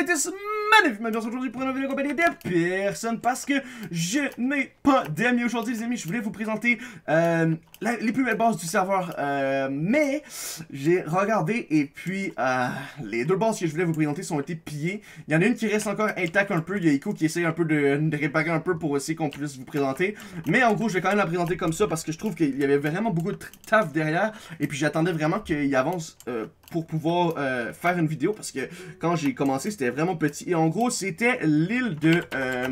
avez tous magnifiquement bien aujourd'hui pour une nouvelle compagnie de personne parce que je n'ai pas d'amis aujourd'hui les amis, je voulais vous présenter euh, les plus belles bases du serveur, euh, mais j'ai regardé et puis euh, les deux bases que je voulais vous présenter sont été pillées. Il y en a une qui reste encore intacte un peu, il y a Ico qui essaie un peu de, réparer un peu pour essayer qu'on puisse vous présenter, mais en gros je vais quand même la présenter comme ça parce que je trouve qu'il y avait vraiment beaucoup de taf derrière. Et puis j'attendais vraiment qu'il avance pour pouvoir euh, faire une vidéo parce que quand j'ai commencé c'était vraiment petit et en gros c'était l'île de euh,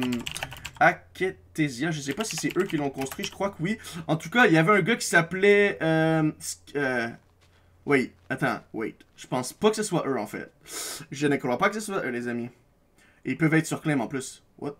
Aketesia, je sais pas si c'est eux qui l'ont construit, je crois que oui. En tout cas, il y avait un gars qui s'appelait... Euh, euh, wait, attends, wait. Je pense pas que ce soit eux en fait. Je ne crois pas que ce soit eux les amis. Ils peuvent être sur claim en plus. What?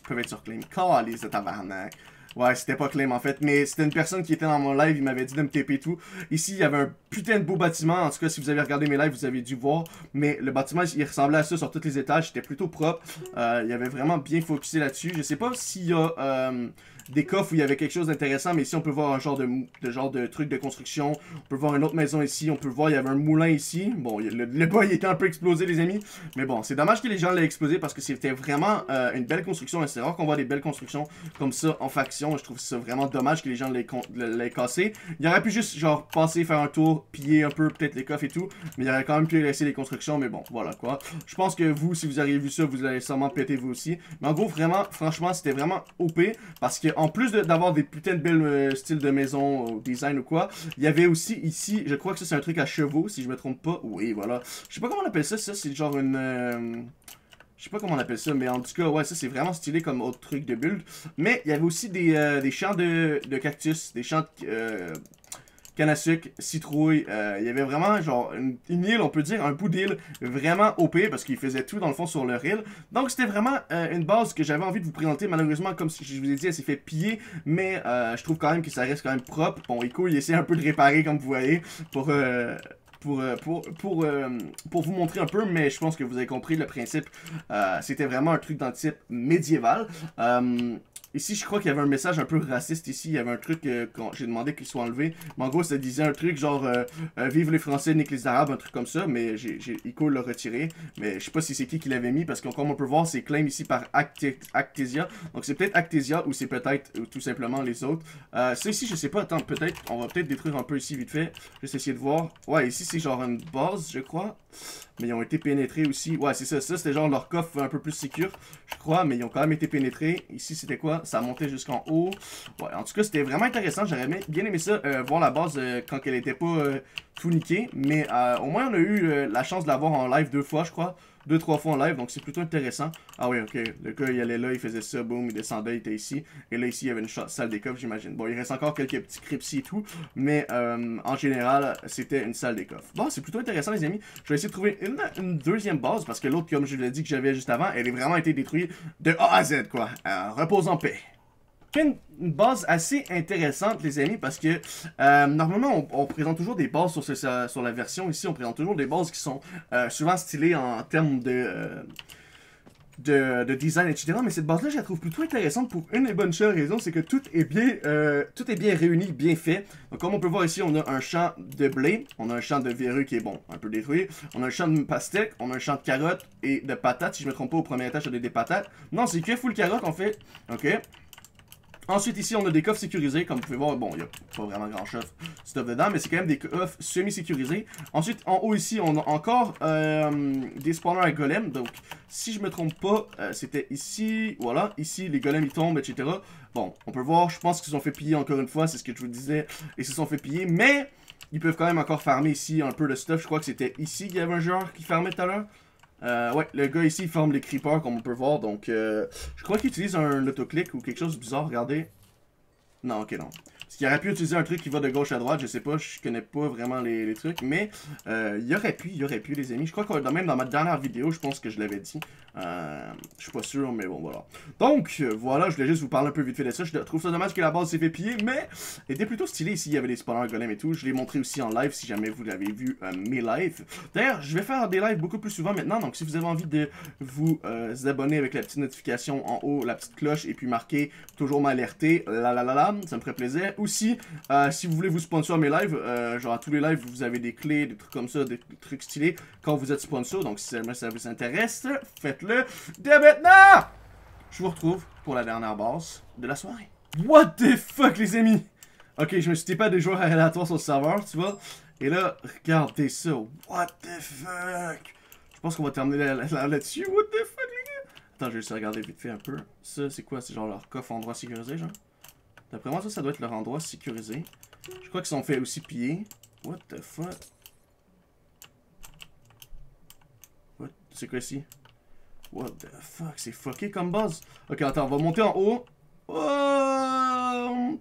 Ils peuvent être sur claim. Calice de tabarnak. Ouais, c'était pas Claim en fait, mais c'était une personne qui était dans mon live, il m'avait dit de me taper tout. Ici, il y avait un putain de beau bâtiment, en tout cas, si vous avez regardé mes lives, vous avez dû voir. Mais le bâtiment, il ressemblait à ça sur tous les étages, c'était plutôt propre. Euh, il avait vraiment bien focusé là-dessus. Je sais pas s'il y a... Euh, des coffres où il y avait quelque chose d'intéressant, mais ici on peut voir un genre de, de, genre de truc de construction. On peut voir une autre maison ici, on peut voir il y avait un moulin ici. Bon, le, le bois il était un peu explosé les amis, mais bon, c'est dommage que les gens l'aient explosé parce que c'était vraiment euh, une belle construction. C'est rare qu'on voit des belles constructions comme ça en faction. Je trouve ça vraiment dommage que les gens l'aient cassé. Il aurait pu juste genre passer, faire un tour, piller un peu peut-être les coffres et tout, mais il aurait quand même pu laisser les constructions, mais bon, voilà quoi. Je pense que vous, si vous avez vu ça, vous allez sûrement péter vous aussi. Mais en gros, vraiment, franchement, c'était vraiment OP parce que en plus d'avoir des putains de belles euh, styles de maison, au design ou quoi, il y avait aussi ici, je crois que ça c'est un truc à chevaux, si je me trompe pas. Oui, voilà. Je sais pas comment on appelle ça, ça c'est genre une... Euh, je sais pas comment on appelle ça, mais en tout cas, ouais, ça c'est vraiment stylé comme autre truc de build. Mais il y avait aussi des, euh, des champs de, de, cactus, des champs de canne à sucre, citrouille. Euh, il y avait vraiment genre une, île, on peut dire, un bout d'île vraiment OP parce qu'ils faisaient tout dans le fond sur leur île. Donc c'était vraiment euh, une base que j'avais envie de vous présenter. Malheureusement, comme je vous ai dit, elle s'est fait piller, mais euh, je trouve quand même que ça reste quand même propre. Bon, Echo, il essaie un peu de réparer comme vous voyez pour... Pour, pour, pour, pour, vous montrer un peu, mais je pense que vous avez compris le principe. C'était vraiment un truc d'un type médiéval. Ici, je crois qu'il y avait un message un peu raciste ici. Il y avait un truc euh, quand j'ai demandé qu'il soit enlevé. Mais en gros, ça disait un truc genre euh, euh, Vive les Français, nique les Arabes, un truc comme ça. Mais j'ai Ico l'a retiré. Mais je sais pas si c'est qui qui l'avait mis parce que comme on peut voir, c'est claim ici par Actesia. Donc c'est peut-être Actesia ou c'est peut-être tout simplement les autres. ça ici, je sais pas. Attends, peut-être. On va peut-être détruire un peu ici vite fait. Vais essayer de voir. Ouais, ici c'est genre une base, je crois. Mais ils ont été pénétrés aussi. Ouais, c'est ça. Ça, c'était genre leur coffre un peu plus sécure, je crois. Mais ils ont quand même été pénétrés. Ici, c'était quoi? Ça montait jusqu'en haut. Ouais, en tout cas, c'était vraiment intéressant. J'aurais bien aimé ça, euh, voir la base euh, quand elle était pas euh, tout niquée. Mais au moins, on a eu la chance de la voir en live deux fois, je crois deux, trois fois en live, donc c'est plutôt intéressant. Ah oui, ok, le gars, il allait là, il faisait ça, boum, il descendait, il était ici. Et là, ici, il y avait une salle des coffres, j'imagine. Bon, il reste encore quelques petits crypts et tout, mais euh, en général, c'était une salle des coffres. Bon, c'est plutôt intéressant, les amis. Je vais essayer de trouver une, deuxième base, parce que l'autre, comme je vous l'ai dit que j'avais juste avant, elle est vraiment été détruite de A à Z, quoi. Euh, repose en paix une, base assez intéressante, les amis, parce que euh, normalement, on, présente toujours des bases sur, sur la version. Ici, on présente toujours des bases qui sont euh, souvent stylées en termes de, euh, de, de, design, etc. Mais cette base-là, je la trouve plutôt intéressante pour une des bonnes raisons, c'est que tout est bien tout est bien réuni, bien fait. Donc, comme on peut voir ici, on a un champ de blé, on a un champ de verrues qui est, bon, un peu détruit, on a un champ de pastèque, on a un champ de carottes et de patates. Si je me trompe pas, au premier étage, a des patates. Non, c'est que full carottes, en fait. Ok. Ensuite, ici, on a des coffres sécurisés. Comme vous pouvez voir, bon, il n'y a pas vraiment grand chose stuff dedans, mais c'est quand même des coffres semi-sécurisés. Ensuite, en haut ici, on a encore euh, des spawners à golem. Donc, si je me trompe pas, euh, c'était ici, voilà, ici, les golems, ils tombent, etc. Bon, on peut voir, je pense qu'ils se sont fait piller encore une fois, c'est ce que je vous disais, ils se sont fait piller, mais ils peuvent quand même encore farmer ici un peu de stuff. Je crois que c'était ici qu'il y avait un joueur qui farmait tout à l'heure. Euh, ouais, le gars ici il forme les creepers comme on peut voir, donc euh, je crois qu'il utilise un autoclick ou quelque chose de bizarre, regardez. Non, ok, non. Parce qu'il aurait pu utiliser un truc qui va de gauche à droite, je sais pas, je connais pas vraiment les, trucs, mais euh, il aurait pu, il aurait pu les amis. Je crois que même dans ma dernière vidéo, je pense que je l'avais dit. Euh, je suis pas sûr, mais bon, voilà. Donc, euh, voilà, je voulais juste vous parler un peu vite fait de ça. Je trouve ça dommage que la base s'est fait piller, mais était plutôt stylé ici, il y avait des spawners golem et tout. Je l'ai montré aussi en live si jamais vous l'avez vu mes lives. D'ailleurs, je vais faire des lives beaucoup plus souvent maintenant, donc si vous avez envie de vous abonner avec la petite notification en haut, la petite cloche, et puis marquer toujours m'alerter, la la la la, ça me ferait plaisir. Aussi, euh, si vous voulez vous sponsor mes lives, euh, genre à tous les lives, vous avez des clés, des trucs comme ça, des trucs stylés quand vous êtes sponsor. Donc si ça vous intéresse, faites-le dès maintenant! Je vous retrouve pour la dernière base de la soirée. What the fuck, les amis? Ok, je me suis pas des joueurs aléatoires sur le serveur, tu vois. Et là, regardez ça. What the fuck? Je pense qu'on va terminer là-dessus. What the fuck, les gars? Attends, je vais juste regarder vite fait un peu. Ça, c'est quoi? C'est genre leur coffre endroit sécurisé, genre? D'après moi, ça, ça doit être leur endroit sécurisé. Je crois qu'ils sont fait aussi piller. What the fuck? What? C'est quoi ici? What the fuck? C'est fucké comme base. Ok, attends, on va monter en haut. Oh!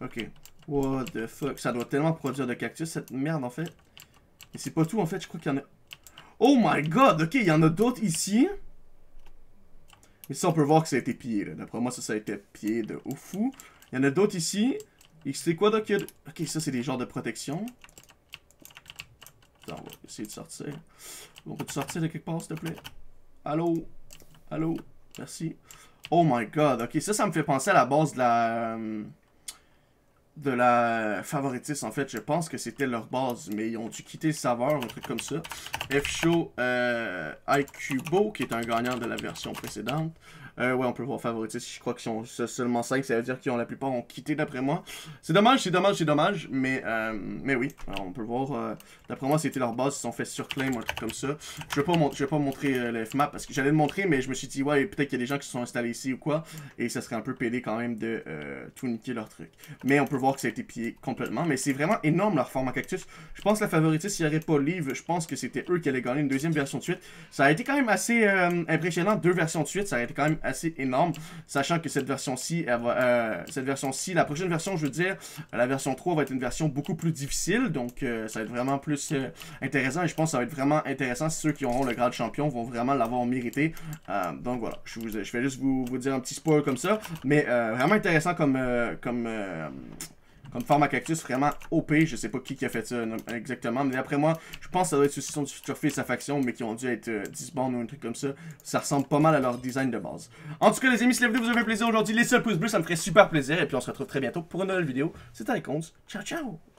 Ok. What the fuck? Ça doit tellement produire de cactus, cette merde, en fait. Et c'est pas tout, en fait. Je crois qu'il y en a... Oh my god! Ok, il y en a d'autres ici. Ça, on peut voir que ça a été pillé, D'après moi, ça, ça a été pillé de ouf. Il y en a d'autres ici. Et c'est quoi, donc? Ok, ça, c'est des genres de protection. Attends, on va essayer de sortir. On peut sortir de quelque part, s'il te plaît? Allô? Allô? Merci. Oh my god, ok, ça, ça me fait penser à la base de la... De la favoritisme, en fait. Je pense que c'était leur base, mais ils ont dû quitter le serveur, un truc comme ça. F-Show euh, qui est un gagnant de la version précédente. Euh, ouais, on peut voir favoritisme. Je crois qu'ils sont seulement 5. Ça veut dire qu'ils ont la plupart ont quitté d'après moi. C'est dommage, c'est dommage, c'est dommage. Mais, euh, mais oui, on peut voir. Euh, d'après moi, c'était leur base. Ils sont fait surclaim, un truc comme ça. Je vais pas, je vais pas montrer euh, le Fmap parce que j'allais le montrer, mais je me suis dit, ouais, peut-être qu'il y a des gens qui se sont installés ici ou quoi. Et ça serait un peu pédé quand même de euh, tout niquer leur truc. Mais on peut voir que ça a été pillé complètement. Mais c'est vraiment énorme leur format cactus. Je pense que la favoritisme, s'il n'y avait pas le livre, je pense que c'était eux qui allaient gagner une deuxième version de suite. Ça a été quand même assez impressionnant. Deux versions de suite, ça a été quand même assez énorme, sachant que cette version-ci, euh, cette version-ci, la prochaine version, je veux dire, la version 3 va être une version beaucoup plus difficile, donc euh, ça va être vraiment plus euh, intéressant, et je pense que ça va être vraiment intéressant ceux qui auront le grade champion vont vraiment l'avoir mérité. donc voilà, je, vous, je vais juste vous, vous, dire un petit spoil comme ça, mais vraiment intéressant comme, comme comme format cactus, vraiment OP. Je sais pas qui, qui a fait ça exactement. Mais d'après moi, je pense que ça doit être ceux qui sont sa faction, mais qui ont dû être euh, ou un truc comme ça. Ça ressemble pas mal à leur design de base. En tout cas, les amis, si la vidéo vous a fait plaisir aujourd'hui, laissez un pouce bleu, ça me ferait super plaisir. Et puis on se retrouve très bientôt pour une nouvelle vidéo. C'était Icons. Ciao, ciao!